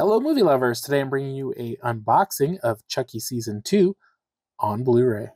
Hello, movie lovers! Today I'm bringing you a unboxing of Chucky Season 2 on Blu-ray.